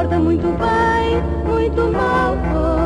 acorda muito bem, muito mal. Oh.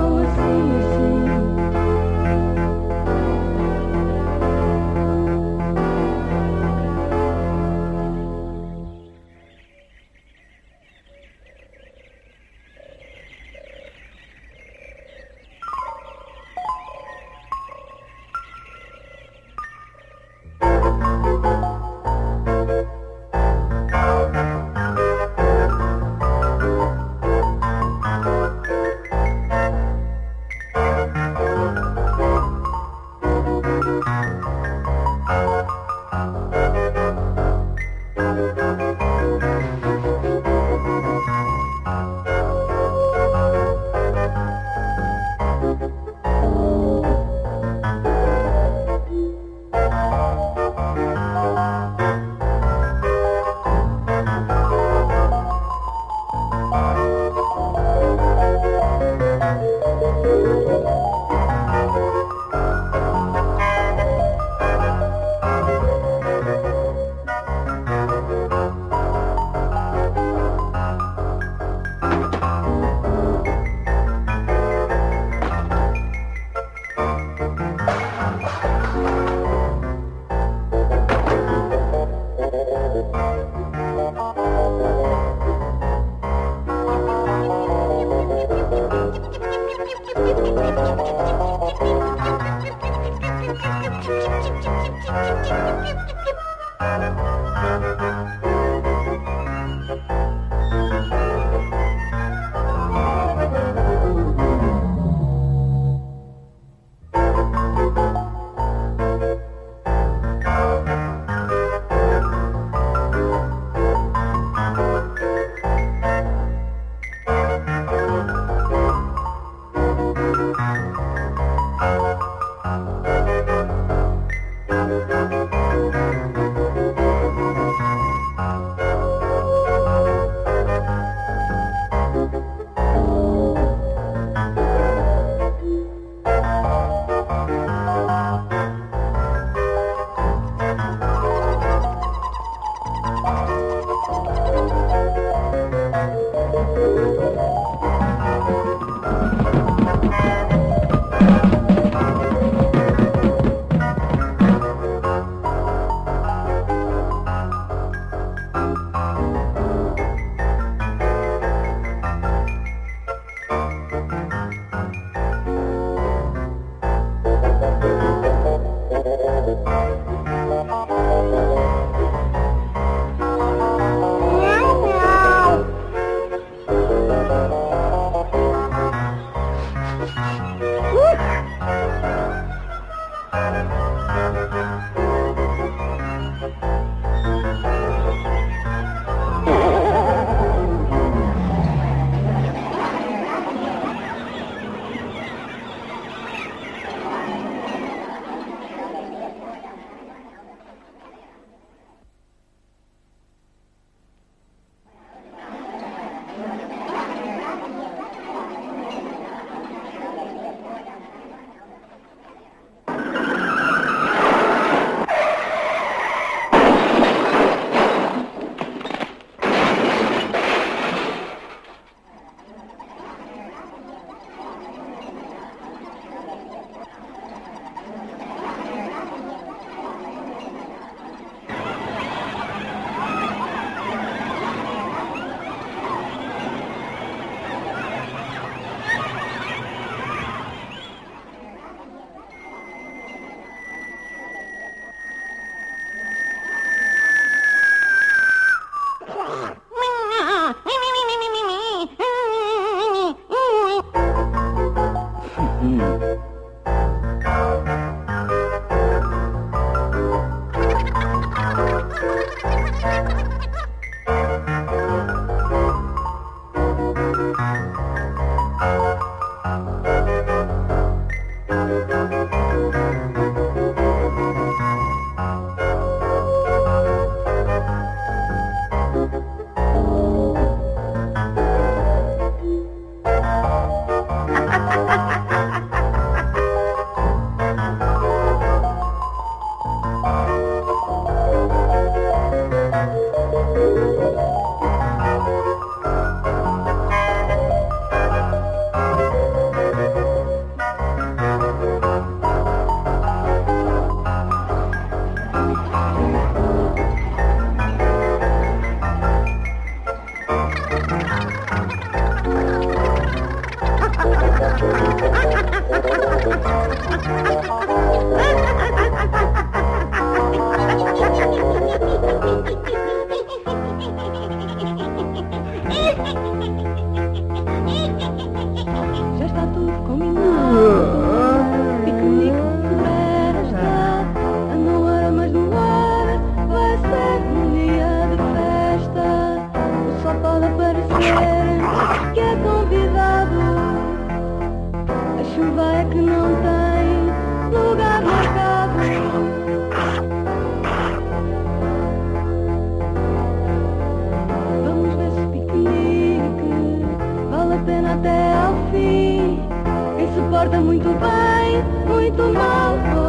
Muito bem, muito mal.